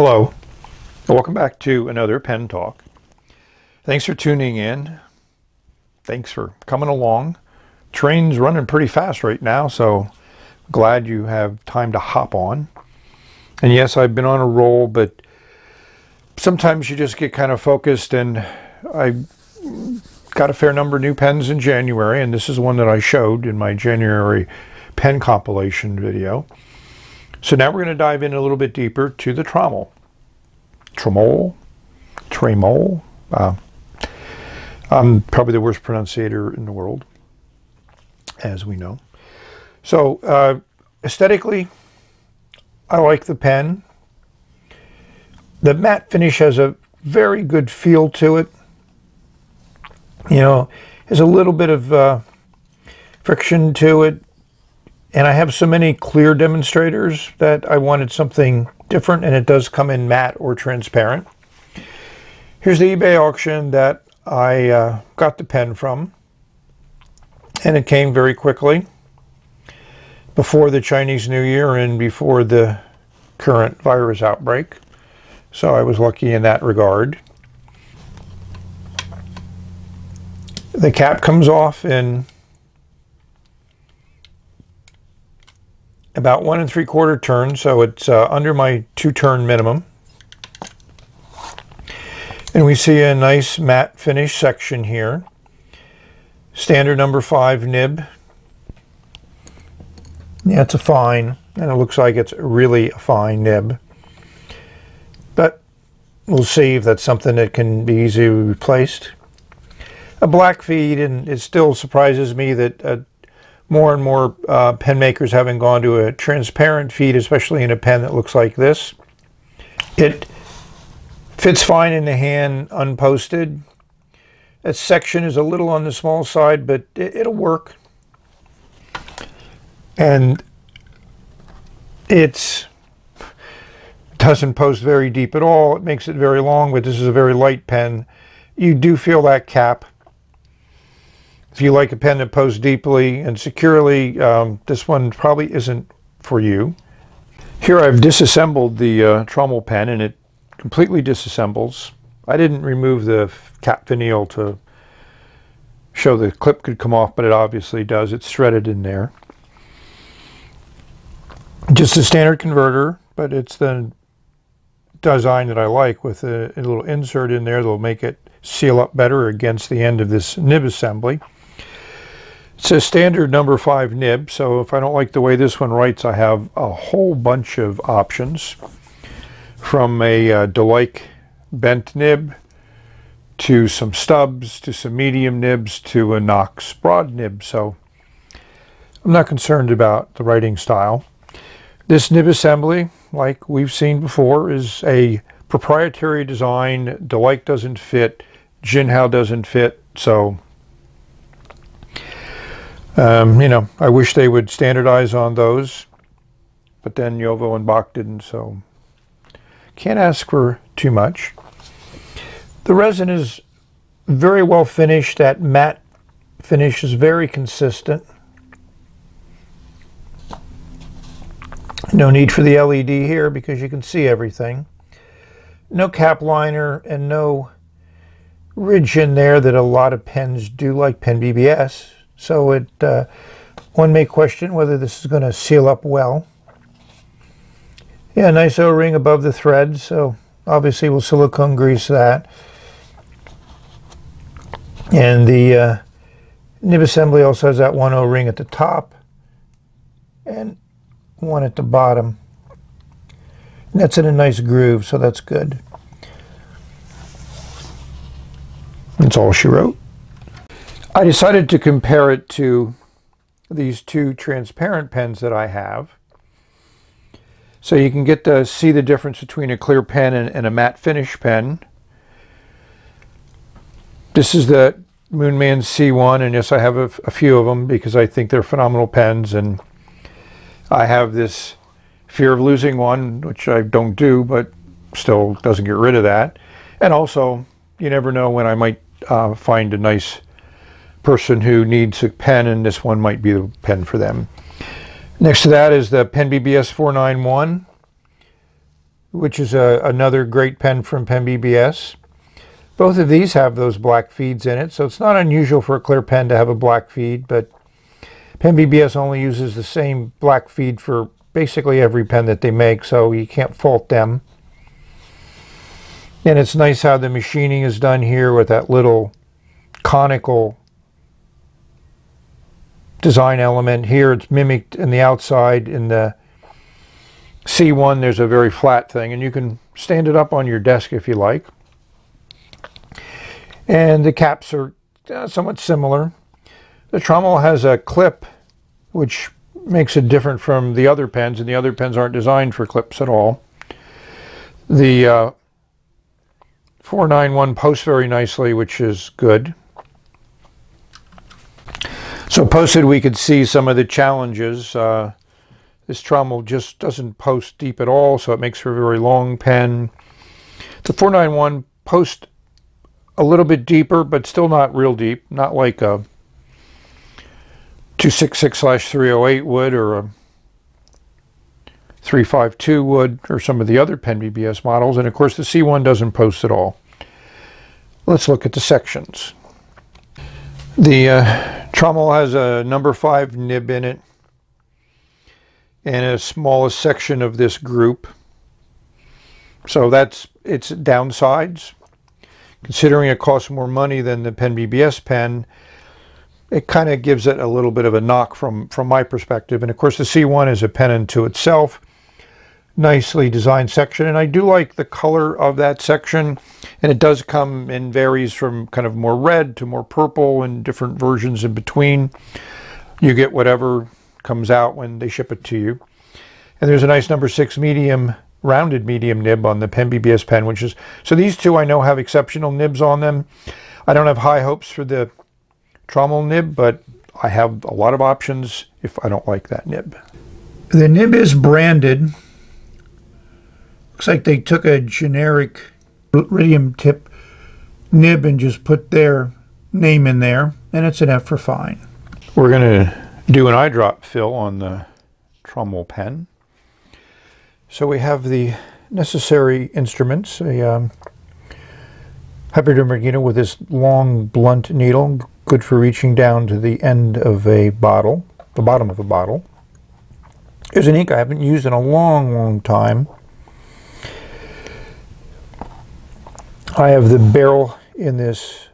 Hello, welcome back to another Pen Talk. Thanks for tuning in. Thanks for coming along. Train's running pretty fast right now, so glad you have time to hop on. And yes, I've been on a roll, but sometimes you just get kind of focused and I got a fair number of new pens in January, and this is one that I showed in my January pen compilation video. So now we're going to dive in a little bit deeper to the Tramol. Tremol? Tremol? Uh, I'm probably the worst pronunciator in the world, as we know. So uh, aesthetically, I like the pen. The matte finish has a very good feel to it. You know, has a little bit of uh, friction to it and I have so many clear demonstrators that I wanted something different and it does come in matte or transparent. Here's the eBay auction that I uh, got the pen from and it came very quickly before the Chinese New Year and before the current virus outbreak. So I was lucky in that regard. The cap comes off in about one and three quarter turns, so it's uh, under my two turn minimum. And we see a nice matte finish section here. Standard number five nib. Yeah, it's a fine, and it looks like it's really a fine nib. But we'll see if that's something that can be easily replaced. A black feed, and it still surprises me that a more and more uh, pen makers having gone to a transparent feed, especially in a pen that looks like this. It fits fine in the hand unposted. That section is a little on the small side, but it, will work. And it doesn't post very deep at all. It makes it very long, but this is a very light pen. You do feel that cap if you like a pen that posts deeply and securely, um, this one probably isn't for you. Here I've disassembled the uh, Tramol pen and it completely disassembles. I didn't remove the cap finial to show the clip could come off, but it obviously does. It's threaded in there. Just a standard converter, but it's the design that I like with a, a little insert in there that'll make it seal up better against the end of this nib assembly. It's a standard number 5 nib, so if I don't like the way this one writes, I have a whole bunch of options. From a uh, Delike bent nib, to some stubs, to some medium nibs, to a Knox broad nib, so I'm not concerned about the writing style. This nib assembly, like we've seen before, is a proprietary design. Delike doesn't fit, Jinhao doesn't fit, so um, you know, I wish they would standardize on those, but then JoWo and Bock didn't, so can't ask for too much. The resin is very well finished. That matte finish is very consistent. No need for the LED here because you can see everything. No cap liner and no ridge in there that a lot of pens do like Pen BBS. So it uh, one may question whether this is going to seal up well. Yeah, nice O-ring above the thread, so obviously we'll silicone grease that. And the uh, nib assembly also has that one O-ring at the top and one at the bottom. And that's in a nice groove, so that's good. That's all she wrote. I decided to compare it to these two transparent pens that I have. So you can get to see the difference between a clear pen and, and a matte finish pen. This is the Moonman C1, and yes, I have a, a few of them because I think they're phenomenal pens, and I have this fear of losing one, which I don't do, but still doesn't get rid of that. And also, you never know when I might uh, find a nice person who needs a pen, and this one might be the pen for them. Next to that is the Pen BBS 491. which is a, another great pen from Pen BBS. Both of these have those black feeds in it, so it's not unusual for a clear pen to have a black feed, but Pen BBS only uses the same black feed for basically every pen that they make, so you can't fault them. And it's nice how the machining is done here with that little conical design element. Here it's mimicked in the outside. In the C1 there's a very flat thing and you can stand it up on your desk if you like. And the caps are uh, somewhat similar. The Tramol has a clip which makes it different from the other pens and the other pens aren't designed for clips at all. The uh, 491 posts very nicely which is good. So posted, we could see some of the challenges. Uh, this Tramol just doesn't post deep at all, so it makes for a very long pen. The 491 post a little bit deeper, but still not real deep, not like a 266-308 would or a 352 would or some of the other Pen BBS models. And of course the C1 doesn't post at all. Let's look at the sections. The uh, Tramol has a number 5 nib in it and a smallest section of this group. So that's its downsides. Considering it costs more money than the Pen BBS pen, it kind of gives it a little bit of a knock from, from my perspective. And of course the C1 is a pen unto itself nicely designed section and I do like the color of that section and it does come and varies from kind of more red to more purple and different versions in between. You get whatever comes out when they ship it to you. And there's a nice number six medium rounded medium nib on the pen BBS pen which is so these two I know have exceptional nibs on them. I don't have high hopes for the Tramol nib but I have a lot of options if I don't like that nib. The nib is branded Looks like they took a generic iridium tip nib and just put their name in there, and it's an F for fine. We're going to do an eyedrop fill on the Tramol pen. So we have the necessary instruments, a um, hypodermic with this long blunt needle, good for reaching down to the end of a bottle, the bottom of a bottle. Here's an ink I haven't used in a long, long time. I have the barrel in this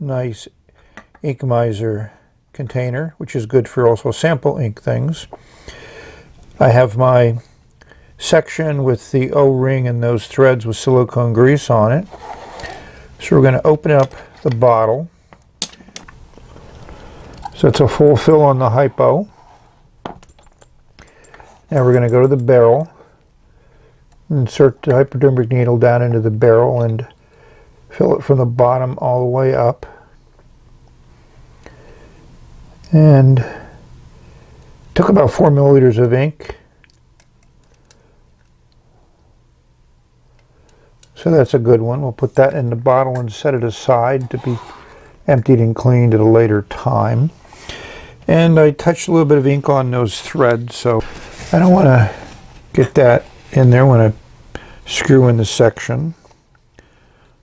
nice ink miser container, which is good for also sample ink things. I have my section with the O-ring and those threads with silicone grease on it. So we're going to open up the bottle. So it's a full fill on the hypo. Now we're going to go to the barrel, insert the hypodermic needle down into the barrel and fill it from the bottom all the way up. And took about four milliliters of ink. So that's a good one. We'll put that in the bottle and set it aside to be emptied and cleaned at a later time. And I touched a little bit of ink on those threads so I don't want to get that in there when I screw in the section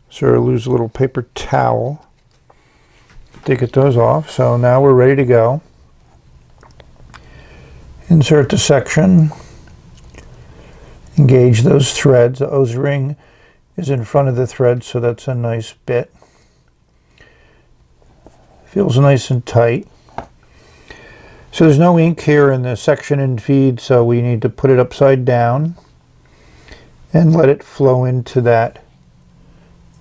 so I lose a little paper towel to get those off. So now we're ready to go. Insert the section. Engage those threads. The O-ring is in front of the thread, so that's a nice bit. Feels nice and tight. So there's no ink here in the section and feed, so we need to put it upside down and let it flow into that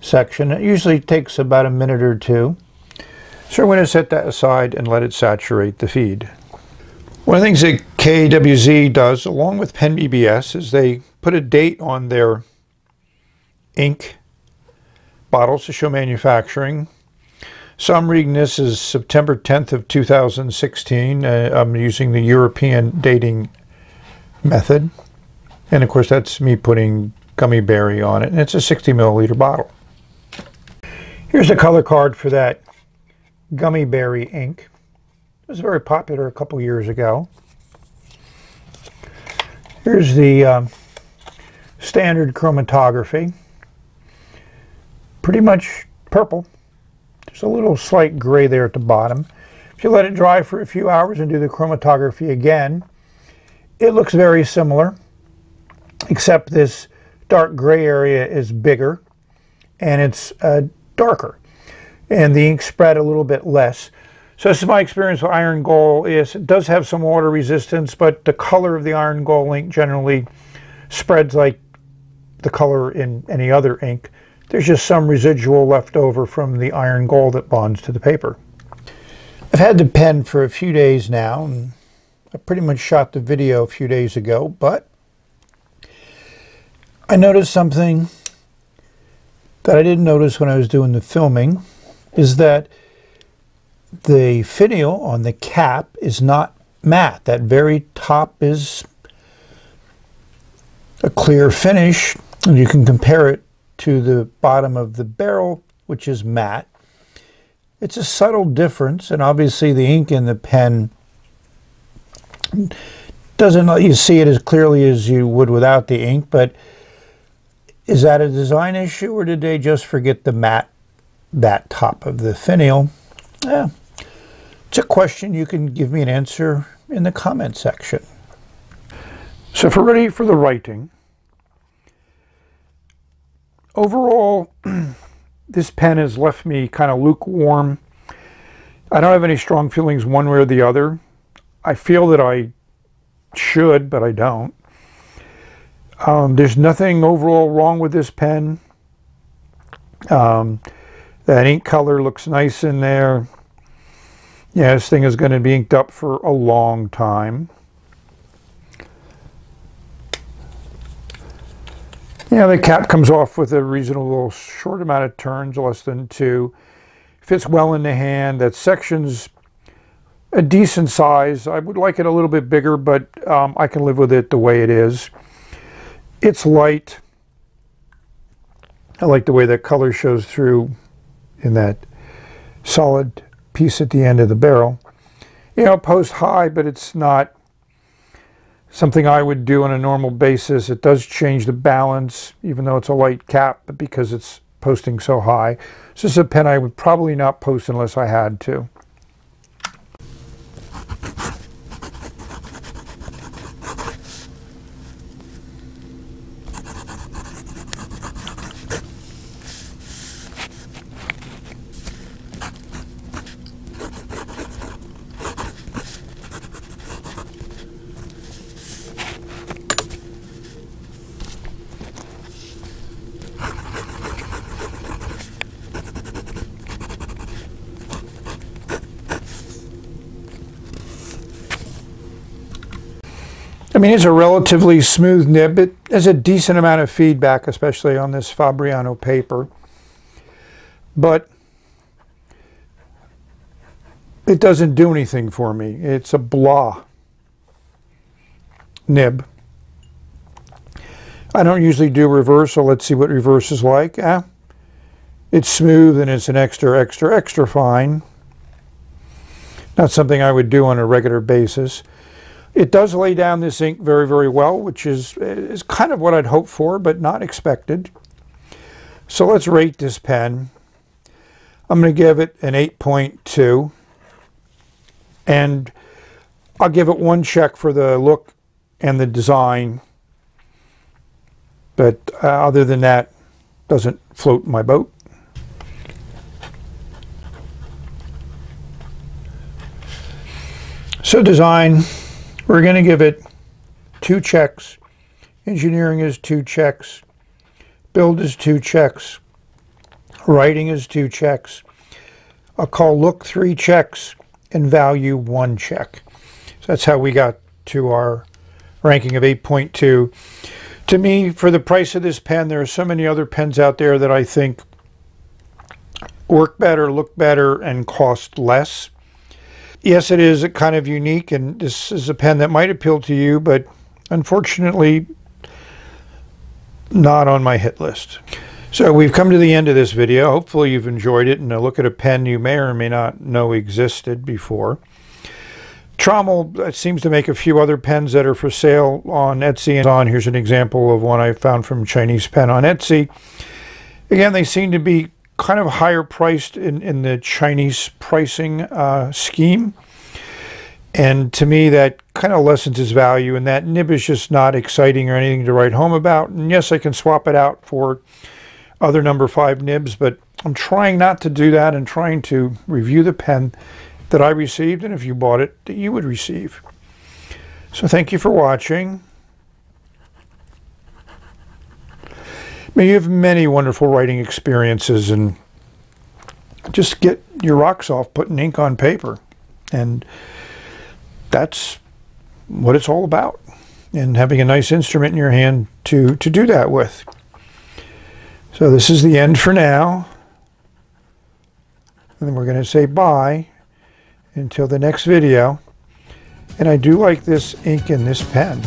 section. It usually takes about a minute or two. So we're going to set that aside and let it saturate the feed. One of the things that KWZ does, along with Pen BBS, is they put a date on their ink bottles to show manufacturing. So I'm reading this as September 10th of 2016. Uh, I'm using the European dating method. And of course that's me putting Gummiberry on it. And it's a 60 milliliter bottle. Here's a color card for that Gummiberry ink. It was very popular a couple years ago. Here's the um, standard chromatography. Pretty much purple. There's a little slight gray there at the bottom. If you let it dry for a few hours and do the chromatography again, it looks very similar, except this dark gray area is bigger and it's uh, darker and the ink spread a little bit less. So this is my experience with iron gall is it does have some water resistance, but the color of the iron gall ink generally spreads like the color in any other ink. There's just some residual left over from the iron gall that bonds to the paper. I've had the pen for a few days now, and I pretty much shot the video a few days ago, but I noticed something that I didn't notice when I was doing the filming, is that the finial on the cap is not matte. That very top is a clear finish. And you can compare it to the bottom of the barrel, which is matte. It's a subtle difference, and obviously the ink in the pen doesn't let you see it as clearly as you would without the ink, but is that a design issue, or did they just forget the mat that top of the finial? Yeah, it's a question you can give me an answer in the comment section. So if we're ready for the writing, overall, this pen has left me kind of lukewarm. I don't have any strong feelings one way or the other. I feel that I should, but I don't. Um, there's nothing overall wrong with this pen. Um, that ink color looks nice in there. Yeah, this thing is going to be inked up for a long time. Yeah, the cap comes off with a reasonable short amount of turns, less than two. Fits well in the hand. That section's a decent size. I would like it a little bit bigger, but um, I can live with it the way it is. It's light. I like the way that color shows through in that solid piece at the end of the barrel. You know, post high, but it's not something I would do on a normal basis. It does change the balance, even though it's a light cap, but because it's posting so high. This is a pen I would probably not post unless I had to. I mean, it's a relatively smooth nib. It has a decent amount of feedback, especially on this Fabriano paper. But it doesn't do anything for me. It's a blah nib. I don't usually do reverse, so let's see what reverse is like. Ah, it's smooth and it's an extra, extra, extra fine. Not something I would do on a regular basis. It does lay down this ink very, very well, which is, is kind of what I'd hoped for, but not expected. So let's rate this pen. I'm going to give it an 8.2. And I'll give it one check for the look and the design. But uh, other than that, doesn't float my boat. So design, we're going to give it two checks. Engineering is two checks. Build is two checks. Writing is two checks. I'll call look three checks and value one check. So that's how we got to our ranking of 8.2. To me, for the price of this pen, there are so many other pens out there that I think work better, look better, and cost less. Yes, it is kind of unique, and this is a pen that might appeal to you, but unfortunately, not on my hit list. So we've come to the end of this video. Hopefully you've enjoyed it and a look at a pen you may or may not know existed before. Tramol seems to make a few other pens that are for sale on Etsy and on. Here's an example of one I found from Chinese Pen on Etsy. Again, they seem to be kind of higher priced in, in the Chinese pricing uh, scheme. And to me, that kind of lessens its value. And that nib is just not exciting or anything to write home about. And yes, I can swap it out for other number five nibs, but I'm trying not to do that and trying to review the pen that I received and if you bought it, that you would receive. So thank you for watching. May you have many wonderful writing experiences and just get your rocks off putting ink on paper. And that's what it's all about. And having a nice instrument in your hand to, to do that with. So this is the end for now. And then we're going to say bye until the next video. And I do like this ink in this pen.